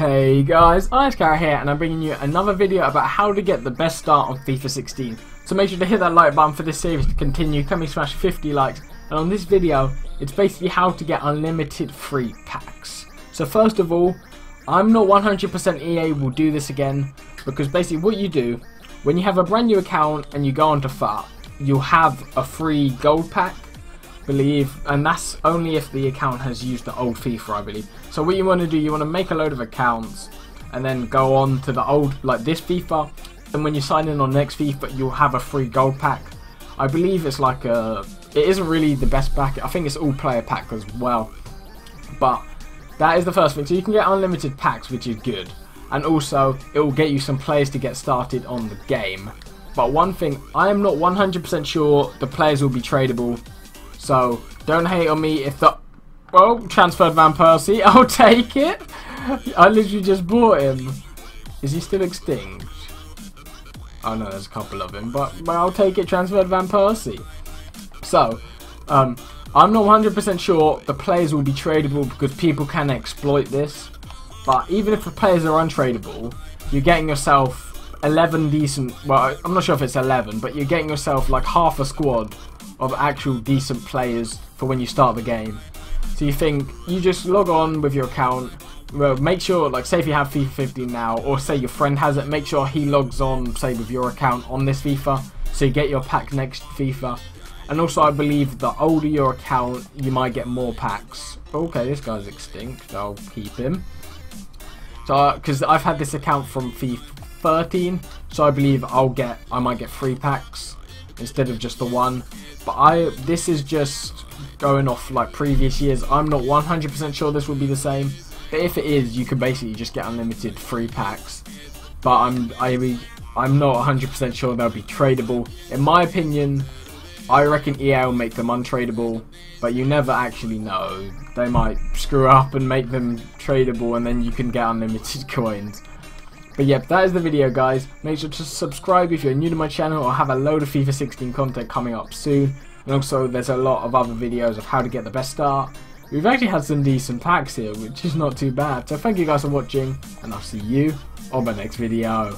Hey guys, iHazCarrot here and I'm bringing you another video about how to get the best start on FIFA 16. So make sure to hit that like button for this series to continue, can we smash 50 likes and on this video it's basically how to get unlimited free packs. So first of all, I'm not 100% EA will do this again because basically what you do, when you have a brand new account and you go onto FAR, you'll have a free gold pack believe, and that's only if the account has used the old FIFA, I believe. So what you want to do, you want to make a load of accounts, and then go on to the old, like this FIFA, and when you sign in on next FIFA, you'll have a free gold pack. I believe it's like a, it isn't really the best pack, I think it's all player pack as well, but that is the first thing. So you can get unlimited packs, which is good, and also it will get you some players to get started on the game. But one thing, I am not 100% sure the players will be tradable so don't hate on me if the well transferred Van Persie. I'll take it. I literally just bought him. Is he still extinct? Oh no, there's a couple of him, but, but I'll take it. Transferred Van Persie. So, um, I'm not 100% sure the players will be tradable because people can exploit this. But even if the players are untradeable, you're getting yourself 11 decent. Well, I'm not sure if it's 11, but you're getting yourself like half a squad of actual decent players for when you start the game. So you think, you just log on with your account, well, make sure, like, say if you have FIFA 15 now, or say your friend has it, make sure he logs on, say, with your account on this FIFA, so you get your pack next FIFA. And also, I believe the older your account, you might get more packs. Okay, this guy's extinct, I'll keep him. So, because uh, I've had this account from FIFA 13, so I believe I'll get, I might get three packs instead of just the one. But I, this is just going off like previous years. I'm not 100% sure this will be the same. But if it is, you can basically just get unlimited free packs. But I'm, I, I'm not 100% sure they'll be tradable. In my opinion, I reckon EA will make them untradeable, but you never actually know. They might screw up and make them tradable and then you can get unlimited coins. But yep, that is the video guys. Make sure to subscribe if you're new to my channel or have a load of FIFA 16 content coming up soon. And also there's a lot of other videos of how to get the best start. We've actually had some decent packs here, which is not too bad. So thank you guys for watching, and I'll see you on my next video.